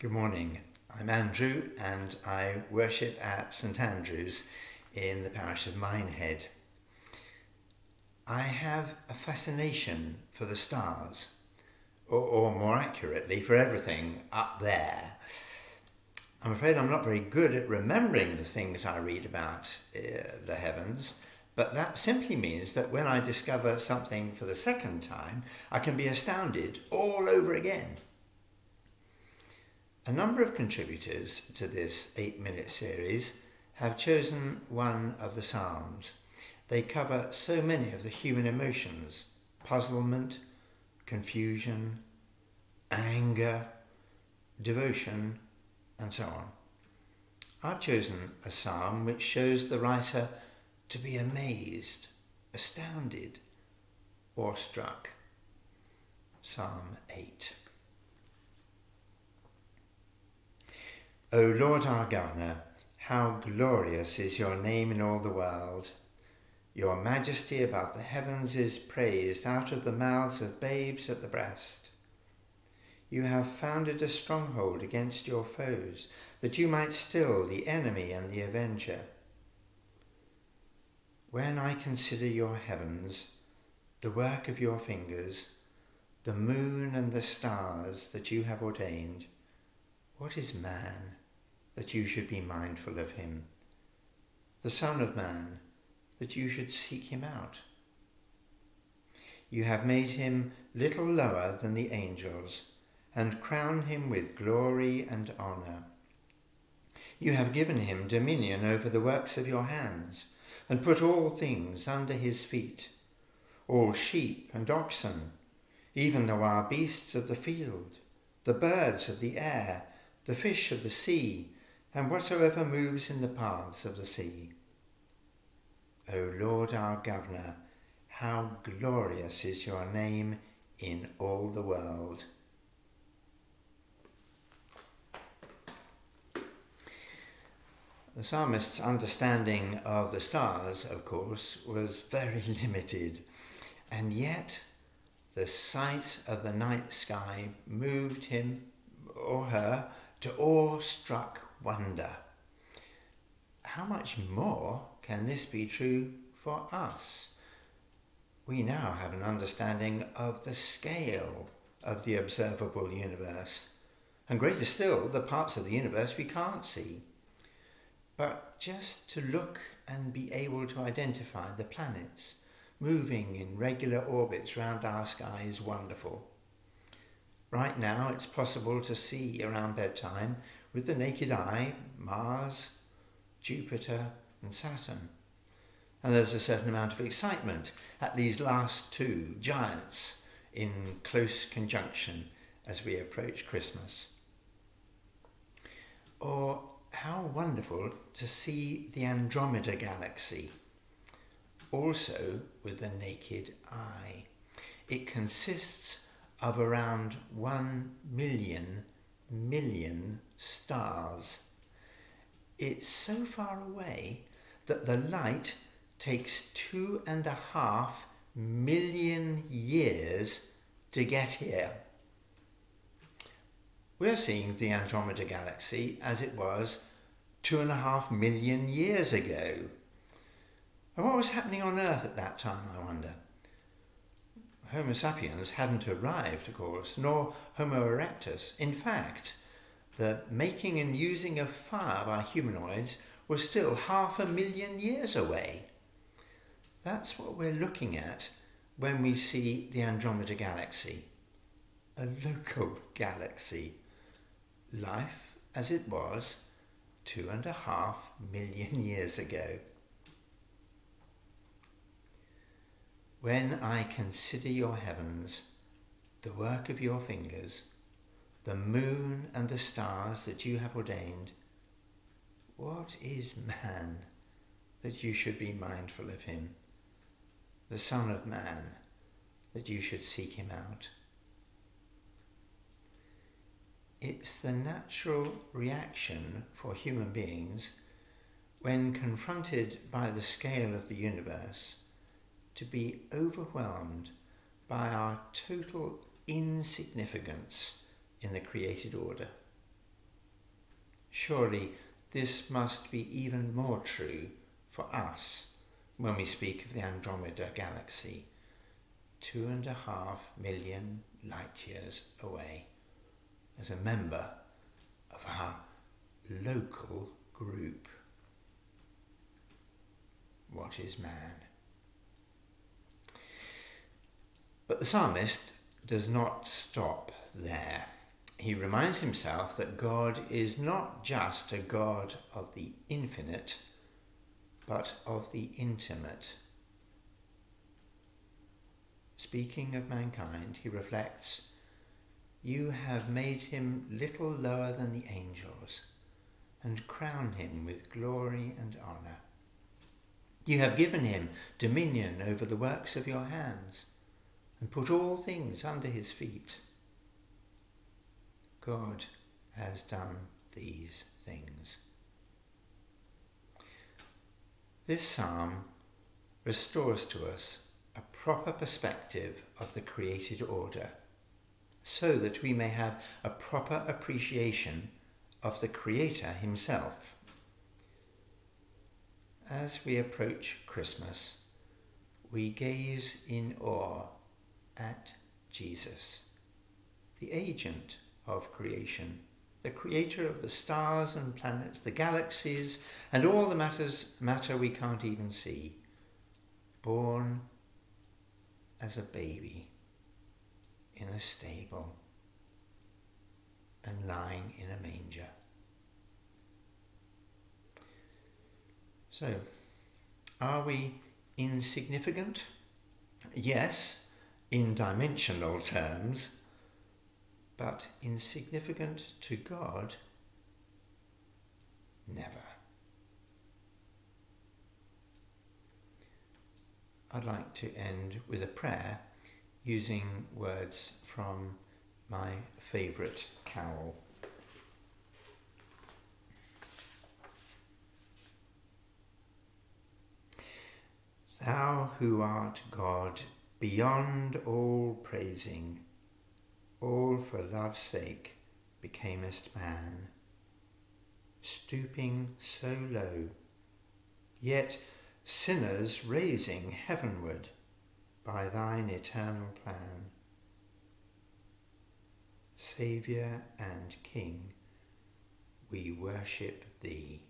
Good morning. I'm Andrew and I worship at St Andrew's in the parish of Minehead. I have a fascination for the stars, or, or, more accurately, for everything up there. I'm afraid I'm not very good at remembering the things I read about uh, the heavens, but that simply means that when I discover something for the second time, I can be astounded all over again. A number of contributors to this eight minute series have chosen one of the Psalms. They cover so many of the human emotions puzzlement, confusion, anger, devotion, and so on. I've chosen a psalm which shows the writer to be amazed, astounded, awestruck. Psalm 8. O Lord our Governor, how glorious is your name in all the world. Your majesty above the heavens is praised out of the mouths of babes at the breast. You have founded a stronghold against your foes, that you might still the enemy and the avenger. When I consider your heavens, the work of your fingers, the moon and the stars that you have ordained, what is man that you should be mindful of him? The Son of Man that you should seek him out? You have made him little lower than the angels and crown him with glory and honour. You have given him dominion over the works of your hands and put all things under his feet, all sheep and oxen, even the wild beasts of the field, the birds of the air, the fish of the sea, and whatsoever moves in the paths of the sea. O Lord our Governor, how glorious is your name in all the world. The psalmist's understanding of the stars, of course, was very limited, and yet the sight of the night sky moved him or her to awe-struck wonder. How much more can this be true for us? We now have an understanding of the scale of the observable universe, and greater still, the parts of the universe we can't see. But just to look and be able to identify the planets moving in regular orbits round our sky is wonderful. Right now, it's possible to see around bedtime with the naked eye Mars, Jupiter, and Saturn. And there's a certain amount of excitement at these last two giants in close conjunction as we approach Christmas. Or how wonderful to see the Andromeda Galaxy, also with the naked eye. It consists of around one million million stars. It's so far away that the light takes two and a half million years to get here. We're seeing the Andromeda Galaxy as it was two and a half million years ago. And what was happening on Earth at that time, I wonder? Homo sapiens hadn't arrived, of course, nor Homo erectus. In fact, the making and using of fire by humanoids was still half a million years away. That's what we're looking at when we see the Andromeda Galaxy. A local galaxy. Life as it was two and a half million years ago. When I consider your heavens, the work of your fingers, the moon and the stars that you have ordained, what is man that you should be mindful of him? The Son of Man that you should seek him out? It's the natural reaction for human beings when confronted by the scale of the universe to be overwhelmed by our total insignificance in the created order. Surely this must be even more true for us when we speak of the Andromeda galaxy, two and a half million light years away, as a member of our local group. What is man? But the psalmist does not stop there. He reminds himself that God is not just a God of the infinite, but of the intimate. Speaking of mankind, he reflects, You have made him little lower than the angels, and crown him with glory and honour. You have given him dominion over the works of your hands, and put all things under his feet. God has done these things. This psalm restores to us a proper perspective of the created order so that we may have a proper appreciation of the Creator Himself. As we approach Christmas, we gaze in awe at Jesus, the agent of creation the creator of the stars and planets, the galaxies, and all the matters, matter we can't even see, born as a baby in a stable and lying in a manger. So, are we insignificant? Yes, in dimensional terms but insignificant to God? Never. I'd like to end with a prayer using words from my favourite carol. Thou who art God, beyond all praising, all for love's sake becamest man, stooping so low, yet sinners raising heavenward by thine eternal plan. Saviour and King, we worship thee.